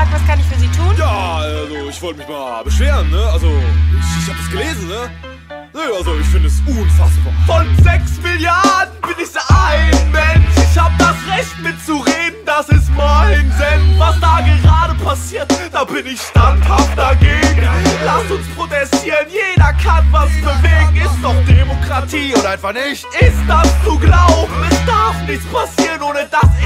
Tag, was kann ich für Sie tun? Ja, also ich wollte mich mal beschweren, ne? Also, ich, ich hab das gelesen, ne? Nö, also ich finde es unfassbar. Von 6 Milliarden bin ich ein Mensch. Ich hab das Recht mitzureden, das ist mein Sinn. Was da gerade passiert, da bin ich standhaft dagegen. Lasst uns protestieren, jeder kann was bewegen. Ist doch Demokratie oder einfach nicht? Ist das zu glauben? Es darf nichts passieren,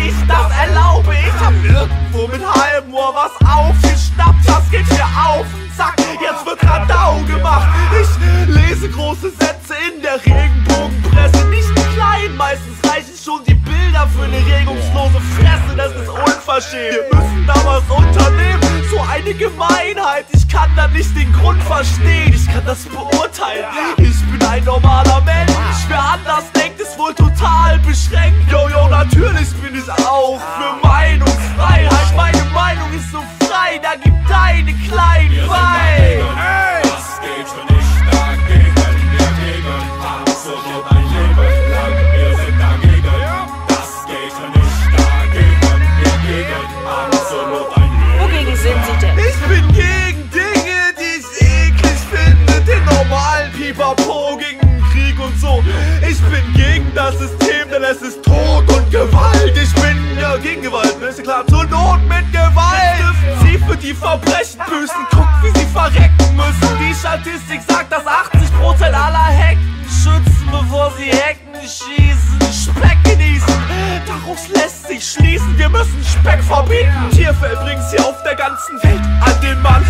ich das erlaube. Ich hab irgendwo mit halbem Ohr was aufgeschnappt, das geht hier auf. Zack, jetzt wird Radau gemacht. Ich lese große Sätze in der Regenbogenpresse. Nicht klein, meistens reichen schon die Bilder für eine regungslose Fresse. Das ist unverschämt. Wir müssen da was unternehmen. So eine Gemeinheit. Ich kann da nicht den Grund verstehen. Ich kann das beurteilen. Ich bin ein normaler Mensch. Wer anders denkt, ist wohl total beschränkt. Natürlich bin ich auch für Meinungsfreiheit. Meine Meinung ist so frei. Da gibt deine kleinen Bein. Das geht schon nicht dagegen, wir gegen absolut ein Leben lang. Wir sind dagegen, das geht schon nicht dagegen, wir gegen absolut ein Leben Wogegen sind Sie denn? Ich bin gegen Dinge, die ich eklig finde. Den normalen Pipapo gegen Krieg und so. Ich bin gegen das System, denn es ist Tod und Gewalt. Ich bin ja gegen Gewalt, ist ja klar. Zur Not mit Gewalt. Sie für die Verbrechen büßen. Guckt, wie sie verrecken müssen. Die Statistik sagt, schließen, wir müssen Speck verbieten. Tierfell bringt's hier auf der ganzen Welt an den Mann.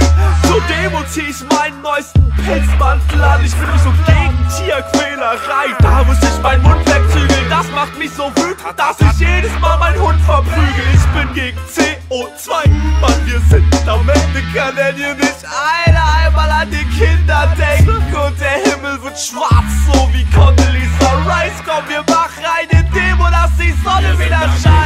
Zur Demo zieh ich meinen neuesten Pelzmantel an. Ich bin nicht so gegen Tierquälerei. Da muss ich meinen Mund wegzügeln. Das macht mich so wütend, dass ich jedes Mal meinen Hund verprügel. Ich bin gegen CO2. Mann, wir sind am Ende, kann denn hier nicht einer einmal an die Kinder denken. Und der Himmel wird schwarz, so wie Condoleezza Rice. Komm, wir machen eine Demo, dass die Sonne wieder scheint.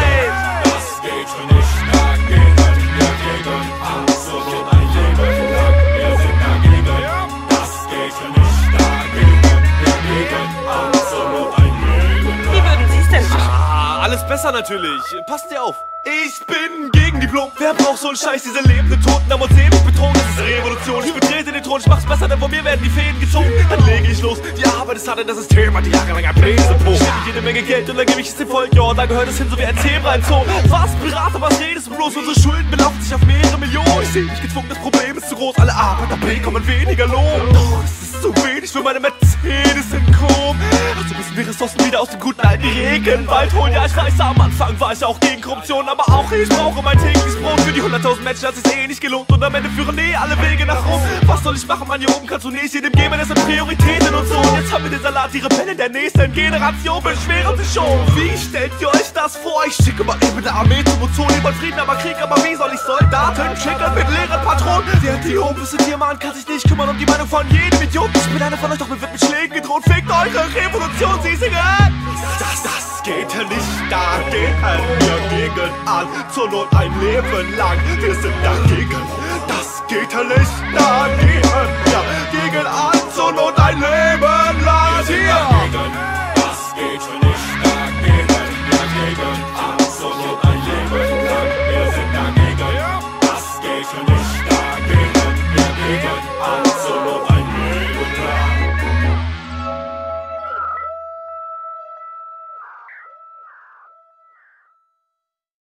Besser natürlich. Passt dir auf. Ich bin gegen Diplom. Wer braucht so einen Scheiß? Diese lebenden Toten am Museum mich betrogen. Das ist Revolution. Ich betrete den Thron, ich mach's besser, denn von mir werden die Fäden gezogen. Dann lege ich los. Die Arbeit ist hart, das System hat die jahrelang ein Bläsepo. Ich hätte jede Menge Geld und dann gebe ich es dem Volk. Ja, und da gehört es hin, so wie ein Zebra in Zoo. Was, Berater, was redest du bloß? Unsere Schulden belaufen sich auf mehrere Millionen. Ich seh mich gezwungen, das Problem ist zu groß. Alle Arbeiter bekommen weniger Lohn. Doch, es ist zu wenig für meine Mercedes in. Müssen wir Ressourcen wieder aus dem guten alten Regenwald holen. Ja, ich weiß, am Anfang war ich auch gegen Korruption, aber auch ich brauche mein tägliches Brot. Für die 100.000 Menschen hat es eh nicht gelohnt und am Ende führen eh alle Wege nach Rom. Was soll ich machen, Mann? Hier oben kannst du nicht jedem geben, das sind Prioritäten und so. Und jetzt haben wir den Salat, die Rebellen der nächsten Generation beschweren sich schon. Wie stellt ihr euch das vor? Ich schicke mal eben eine Armee zum Ozon, niemand Frieden, aber Krieg, aber wie soll ich Soldaten schicken mit leeren Patronen? Die oben sind hier, Mann, kann sich nicht kümmern um die Meinung von jedem Idioten. Ich bin einer von euch, doch mir wird mit Schlägen dagegen, wir gegen an, zur Not ein Leben lang. Wir sind dagegen, das geht ja nicht dagegen, ja, gegen an, zur Not ein Leben